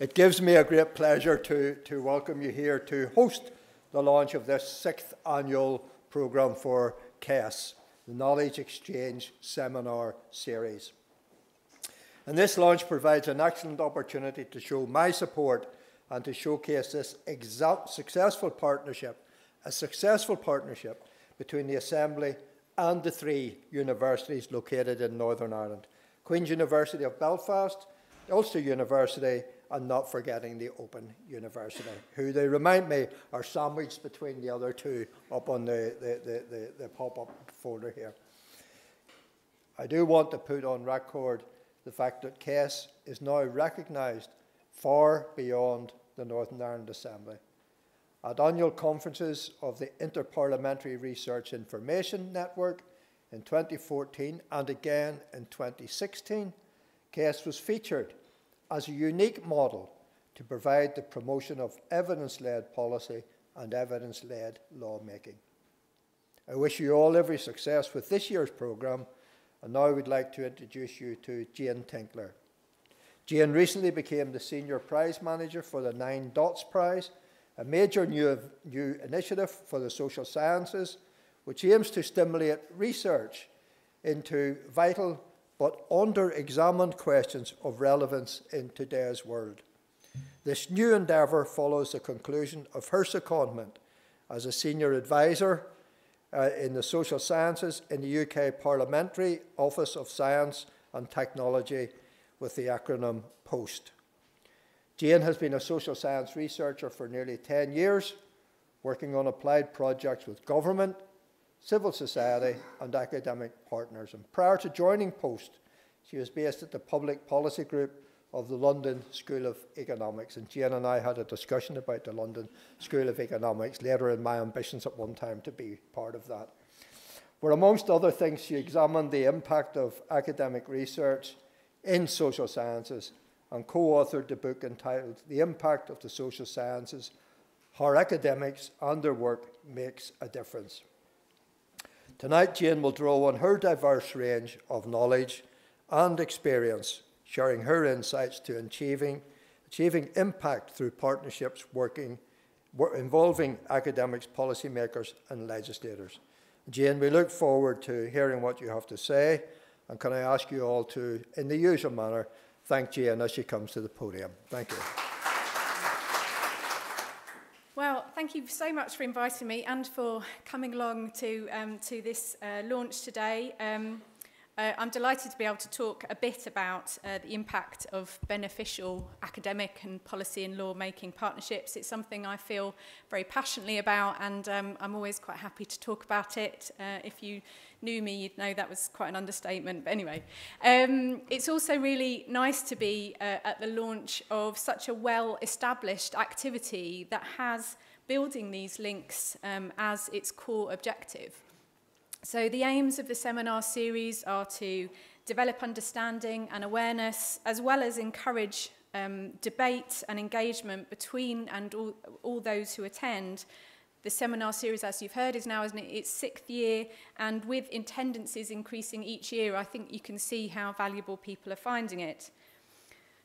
it gives me a great pleasure to, to welcome you here to host the launch of their sixth annual programme for CAS, the Knowledge Exchange Seminar Series. And this launch provides an excellent opportunity to show my support and to showcase this successful partnership, a successful partnership between the Assembly and the three universities located in Northern Ireland Queen's University of Belfast, Ulster University, and not forgetting the Open University, who they remind me are sandwiched between the other two up on the, the, the, the, the pop-up folder here. I do want to put on record the fact that Case is now recognised far beyond the Northern Ireland Assembly. At annual conferences of the Interparliamentary Research Information Network in 2014 and again in 2016, Case was featured as a unique model to provide the promotion of evidence-led policy and evidence-led lawmaking. I wish you all every success with this year's programme, and now I would like to introduce you to Jane Tinkler. Jane recently became the Senior Prize Manager for the Nine Dots Prize, a major new, new initiative for the social sciences, which aims to stimulate research into vital but under examined questions of relevance in today's world. This new endeavour follows the conclusion of her secondment as a senior advisor uh, in the social sciences in the UK Parliamentary Office of Science and Technology with the acronym POST. Jane has been a social science researcher for nearly 10 years, working on applied projects with government, civil society and academic partners. And prior to joining POST, she was based at the Public Policy Group of the London School of Economics. And Jane and I had a discussion about the London School of Economics later in my ambitions at one time to be part of that. Where, amongst other things, she examined the impact of academic research in social sciences and co authored the book entitled The Impact of the Social Sciences How Academics and Their Work Makes a Difference. Tonight, Jane will draw on her diverse range of knowledge and experience, sharing her insights to achieving, achieving impact through partnerships working, involving academics, policymakers, and legislators. Jane, we look forward to hearing what you have to say, and can I ask you all to, in the usual manner, thank Jane as she comes to the podium. Thank you. thank you so much for inviting me and for coming along to, um, to this uh, launch today. Um, uh, I'm delighted to be able to talk a bit about uh, the impact of beneficial academic and policy and law-making partnerships. It's something I feel very passionately about and um, I'm always quite happy to talk about it. Uh, if you knew me, you'd know that was quite an understatement. But anyway, um, it's also really nice to be uh, at the launch of such a well-established activity that has building these links um, as its core objective. So the aims of the seminar series are to develop understanding and awareness, as well as encourage um, debate and engagement between and all, all those who attend. The seminar series, as you've heard, is now in its sixth year, and with attendances increasing each year, I think you can see how valuable people are finding it.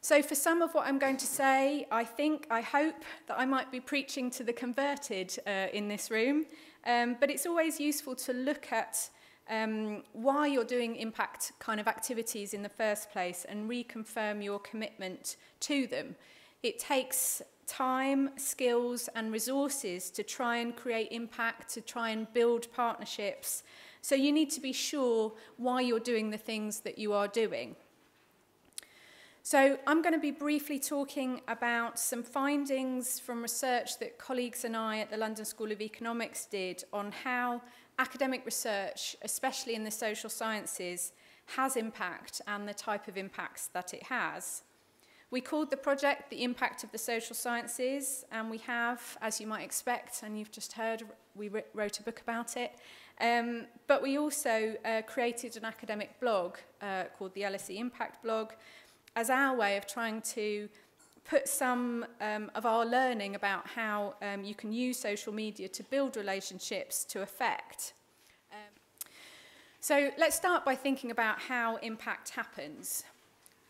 So, for some of what I'm going to say, I think, I hope that I might be preaching to the converted uh, in this room, um, but it's always useful to look at um, why you're doing impact kind of activities in the first place and reconfirm your commitment to them. It takes time, skills, and resources to try and create impact, to try and build partnerships. So, you need to be sure why you're doing the things that you are doing. So I'm going to be briefly talking about some findings from research that colleagues and I at the London School of Economics did on how academic research, especially in the social sciences, has impact and the type of impacts that it has. We called the project The Impact of the Social Sciences, and we have, as you might expect, and you've just heard, we wrote a book about it. Um, but we also uh, created an academic blog uh, called the LSE Impact Blog, as our way of trying to put some um, of our learning about how um, you can use social media to build relationships to affect. Um, so let's start by thinking about how impact happens.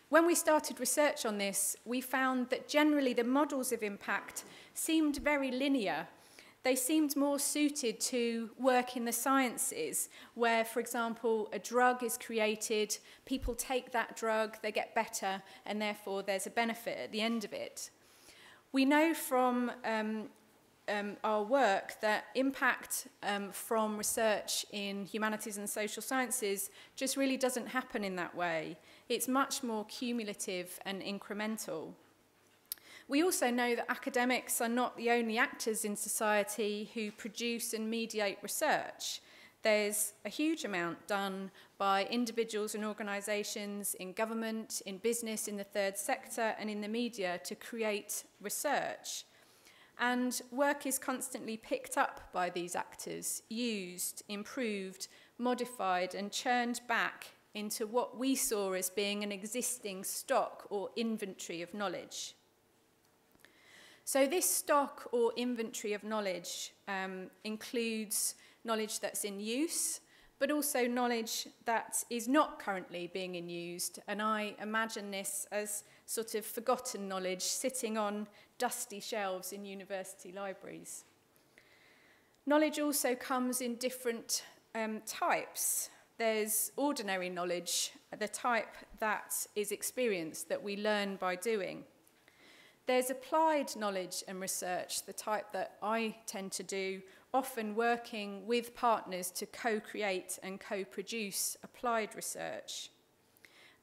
When we started research on this, we found that generally the models of impact seemed very linear they seemed more suited to work in the sciences, where, for example, a drug is created, people take that drug, they get better, and therefore there's a benefit at the end of it. We know from um, um, our work that impact um, from research in humanities and social sciences just really doesn't happen in that way. It's much more cumulative and incremental. We also know that academics are not the only actors in society who produce and mediate research. There's a huge amount done by individuals and organisations in government, in business, in the third sector and in the media to create research. And work is constantly picked up by these actors, used, improved, modified and churned back into what we saw as being an existing stock or inventory of knowledge. So this stock or inventory of knowledge um, includes knowledge that's in use, but also knowledge that is not currently being in used. And I imagine this as sort of forgotten knowledge sitting on dusty shelves in university libraries. Knowledge also comes in different um, types. There's ordinary knowledge, the type that is experienced that we learn by doing. There's applied knowledge and research, the type that I tend to do, often working with partners to co-create and co-produce applied research.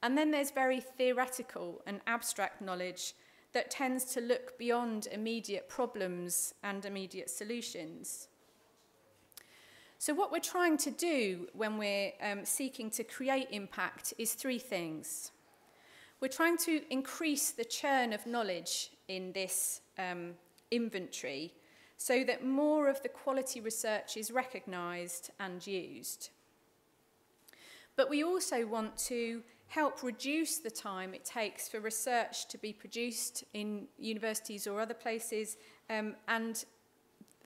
And then there's very theoretical and abstract knowledge that tends to look beyond immediate problems and immediate solutions. So what we're trying to do when we're um, seeking to create impact is three things. We're trying to increase the churn of knowledge in this um, inventory so that more of the quality research is recognised and used. But we also want to help reduce the time it takes for research to be produced in universities or other places um, and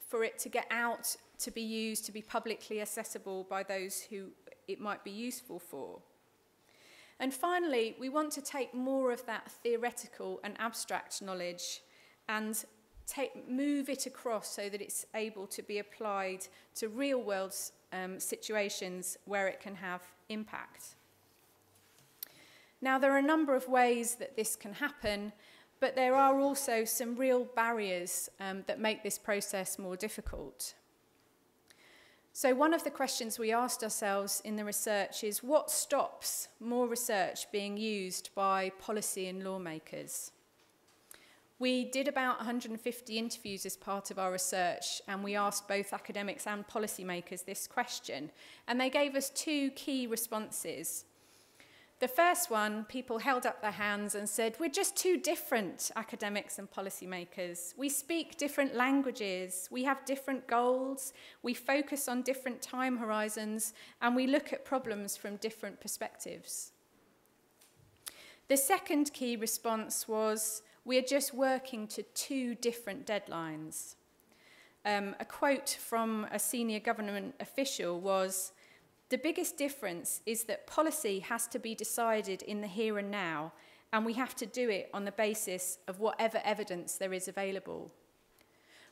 for it to get out to be used to be publicly accessible by those who it might be useful for. And finally, we want to take more of that theoretical and abstract knowledge and take, move it across so that it's able to be applied to real world um, situations where it can have impact. Now, there are a number of ways that this can happen, but there are also some real barriers um, that make this process more difficult. So one of the questions we asked ourselves in the research is what stops more research being used by policy and lawmakers? We did about 150 interviews as part of our research and we asked both academics and policymakers this question and they gave us two key responses. The first one, people held up their hands and said, we're just too different, academics and policymakers. We speak different languages, we have different goals, we focus on different time horizons, and we look at problems from different perspectives. The second key response was, We are just working to two different deadlines. Um, a quote from a senior government official was, The biggest difference is that policy has to be decided in the here and now, and we have to do it on the basis of whatever evidence there is available.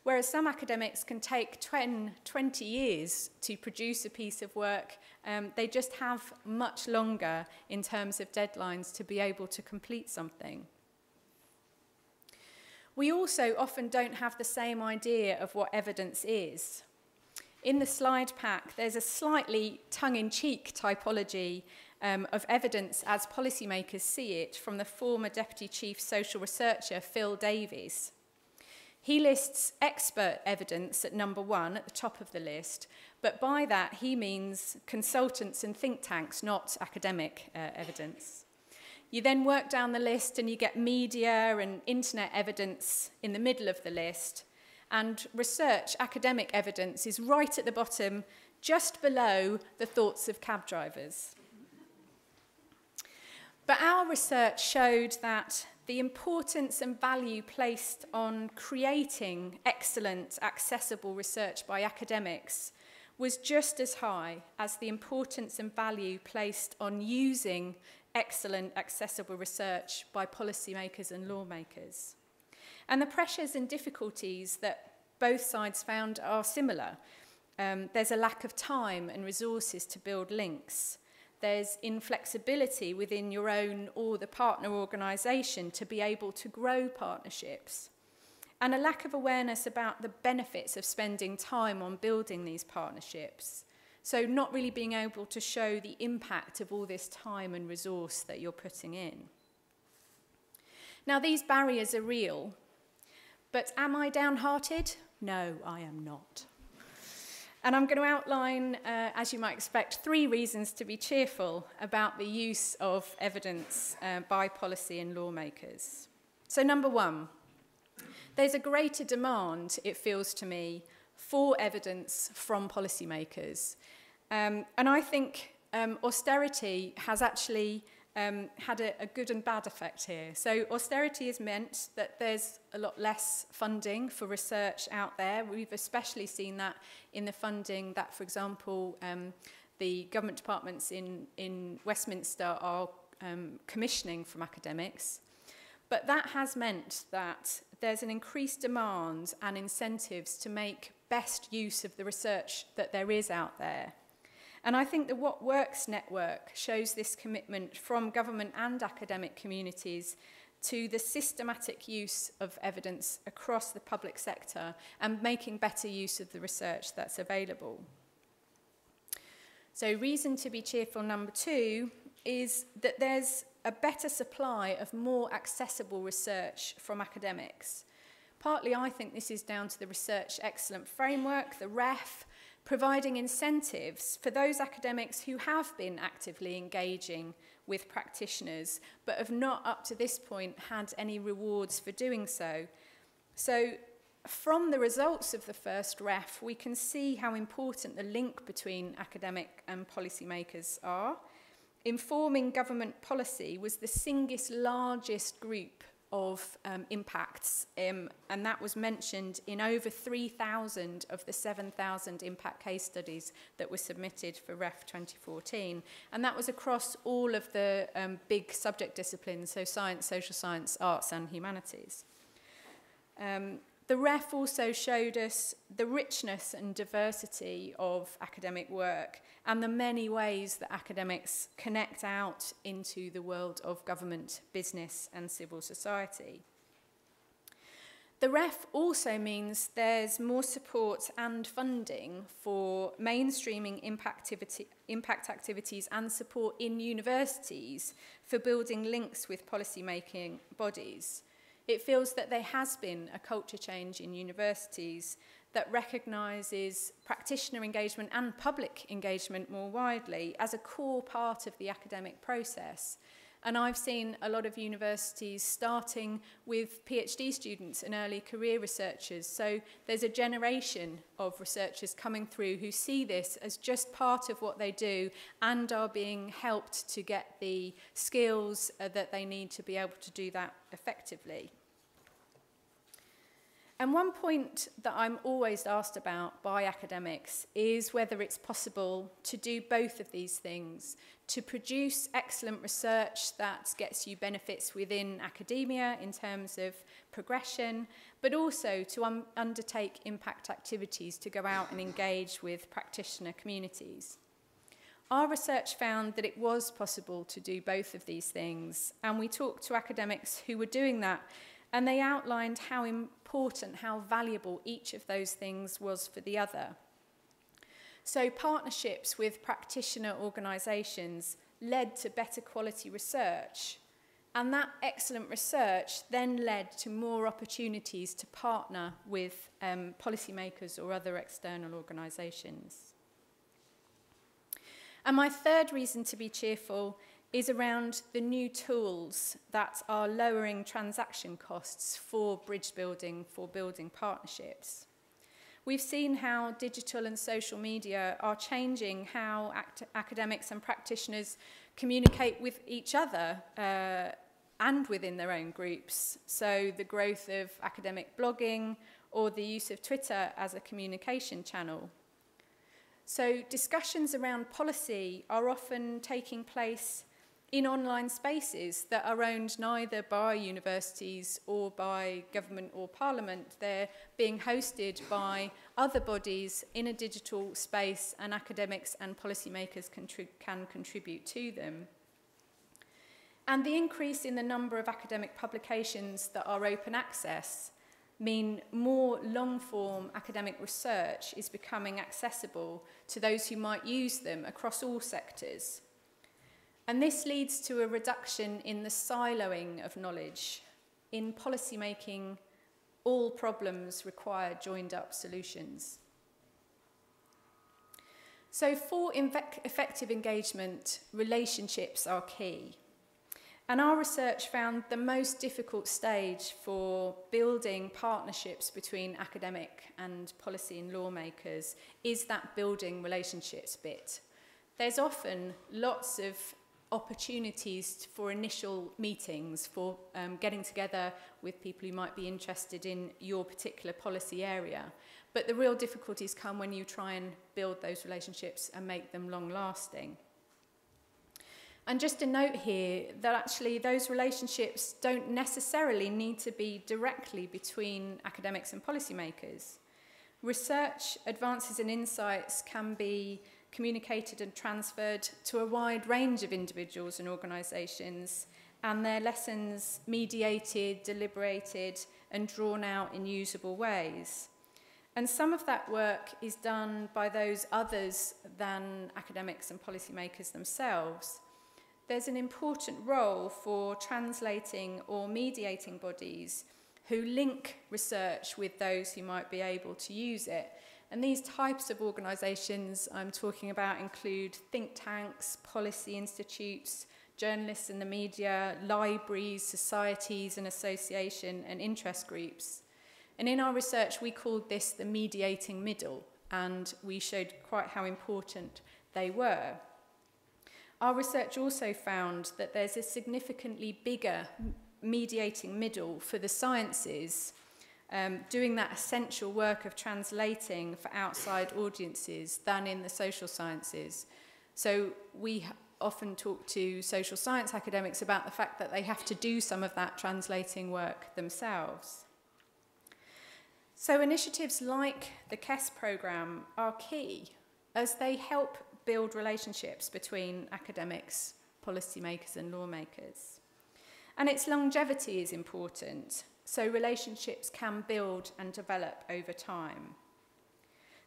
Whereas some academics can take 10, 20 years to produce a piece of work, um, they just have much longer in terms of deadlines to be able to complete something. We also often don't have the same idea of what evidence is. in the slide pack, there's a slightly tongue-in-cheek typology um, of evidence as policymakers see it from the former Deputy Chief Social Researcher Phil Davies. He lists expert evidence at number one at the top of the list, but by that he means consultants and think tanks, not academic uh, evidence. You then work down the list and you get media and internet evidence in the middle of the list, and research academic evidence is right at the bottom, just below the thoughts of cab drivers. But our research showed that the importance and value placed on creating excellent, accessible research by academics was just as high as the importance and value placed on using excellent, accessible research by policymakers and lawmakers. And the pressures and difficulties that both sides found are similar. Um, there's a lack of time and resources to build links. There's inflexibility within your own or the partner organisation to be able to grow partnerships. And a lack of awareness about the benefits of spending time on building these partnerships. So, not really being able to show the impact of all this time and resource that you're putting in. Now, these barriers are real, But am I downhearted? No, I am not. And I'm going to outline, uh, as you might expect, three reasons to be cheerful about the use of evidence uh, by policy and lawmakers. So, number one, there's a greater demand, it feels to me, for evidence from policymakers. Um, and I think um, austerity has actually um, had a, a good and bad effect here. So austerity has meant that there's a lot less funding for research out there. We've especially seen that in the funding that, for example, um, the government departments in, in Westminster are um, commissioning from academics. But that has meant that there's an increased demand and incentives to make best use of the research that there is out there. And I think the What Works network shows this commitment from government and academic communities to the systematic use of evidence across the public sector and making better use of the research that's available. So reason to be cheerful number two is that there's a better supply of more accessible research from academics. Partly I think this is down to the Research Excellent Framework, the REF, providing incentives for those academics who have been actively engaging with practitioners but have not up to this point had any rewards for doing so. So from the results of the first ref, we can see how important the link between academic and policymakers are. Informing government policy was the single largest group of um, impacts, um, and that was mentioned in over 3,000 of the 7,000 impact case studies that were submitted for REF 2014. And that was across all of the um, big subject disciplines, so science, social science, arts and humanities. Um, The REF also showed us the richness and diversity of academic work and the many ways that academics connect out into the world of government, business and civil society. The REF also means there's more support and funding for mainstreaming impact, activity, impact activities and support in universities for building links with policymaking bodies. It feels that there has been a culture change in universities that recognises practitioner engagement and public engagement more widely as a core part of the academic process. And I've seen a lot of universities starting with PhD students and early career researchers. So there's a generation of researchers coming through who see this as just part of what they do and are being helped to get the skills uh, that they need to be able to do that effectively. And one point that I'm always asked about by academics is whether it's possible to do both of these things, to produce excellent research that gets you benefits within academia in terms of progression, but also to un undertake impact activities to go out and engage with practitioner communities. Our research found that it was possible to do both of these things, and we talked to academics who were doing that and they outlined how, important how valuable each of those things was for the other. So partnerships with practitioner organisations led to better quality research and that excellent research then led to more opportunities to partner with um, policymakers or other external organisations. And my third reason to be cheerful is around the new tools that are lowering transaction costs for bridge building, for building partnerships. We've seen how digital and social media are changing how academics and practitioners communicate with each other uh, and within their own groups. So the growth of academic blogging or the use of Twitter as a communication channel. So discussions around policy are often taking place in online spaces that are owned neither by universities or by government or parliament. They're being hosted by other bodies in a digital space and academics and policymakers contrib can contribute to them. And the increase in the number of academic publications that are open access mean more long-form academic research is becoming accessible to those who might use them across all sectors. And this leads to a reduction in the siloing of knowledge. In policymaking, all problems require joined up solutions. So, for effective engagement, relationships are key. And our research found the most difficult stage for building partnerships between academic and policy and lawmakers is that building relationships bit. There's often lots of opportunities for initial meetings, for um, getting together with people who might be interested in your particular policy area. But the real difficulties come when you try and build those relationships and make them long lasting. And just a note here that actually those relationships don't necessarily need to be directly between academics and policymakers. Research, advances and insights can be communicated and transferred to a wide range of individuals and organisations, and their lessons mediated, deliberated, and drawn out in usable ways. And some of that work is done by those others than academics and policymakers themselves. There's an important role for translating or mediating bodies who link research with those who might be able to use it. And these types of organisations I'm talking about include think tanks, policy institutes, journalists in the media, libraries, societies and association and interest groups. And in our research, we called this the mediating middle, and we showed quite how important they were. Our research also found that there's a significantly bigger mediating middle for the sciences, um, doing that essential work of translating for outside audiences than in the social sciences. So we often talk to social science academics about the fact that they have to do some of that translating work themselves. So initiatives like the KESS program are key as they help build relationships between academics, policymakers and lawmakers. And its longevity is important, so relationships can build and develop over time.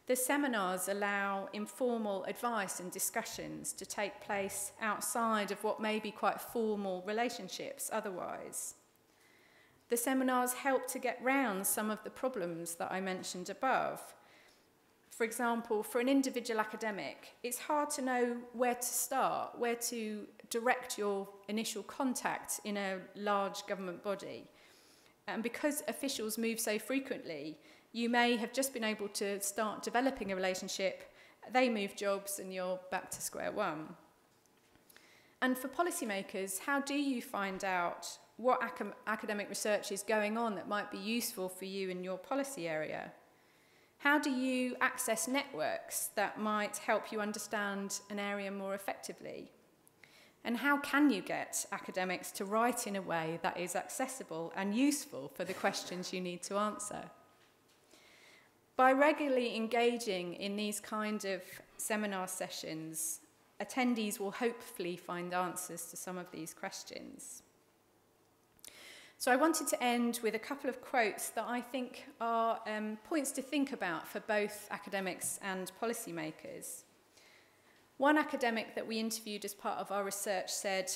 The seminars allow informal advice and discussions to take place outside of what may be quite formal relationships otherwise. The seminars help to get round some of the problems that I mentioned above, for example, for an individual academic, it's hard to know where to start, where to direct your initial contact in a large government body. And because officials move so frequently, you may have just been able to start developing a relationship, they move jobs and you're back to square one. And for policymakers, how do you find out what academic research is going on that might be useful for you in your policy area? How do you access networks that might help you understand an area more effectively? And how can you get academics to write in a way that is accessible and useful for the questions you need to answer? By regularly engaging in these kind of seminar sessions, attendees will hopefully find answers to some of these questions. So I wanted to end with a couple of quotes that I think are um, points to think about for both academics and policymakers. One academic that we interviewed as part of our research said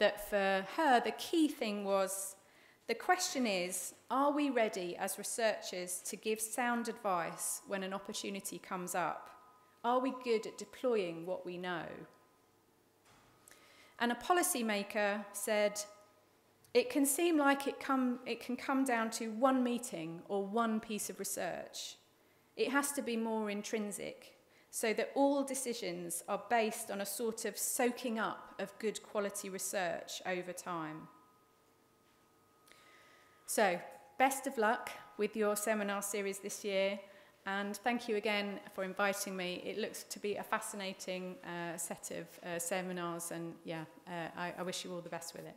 that for her, the key thing was the question is are we ready as researchers to give sound advice when an opportunity comes up? Are we good at deploying what we know? And a policymaker said, It can seem like it, come, it can come down to one meeting or one piece of research. It has to be more intrinsic so that all decisions are based on a sort of soaking up of good quality research over time. So, best of luck with your seminar series this year. And thank you again for inviting me. It looks to be a fascinating uh, set of uh, seminars, and yeah, uh, I, I wish you all the best with it.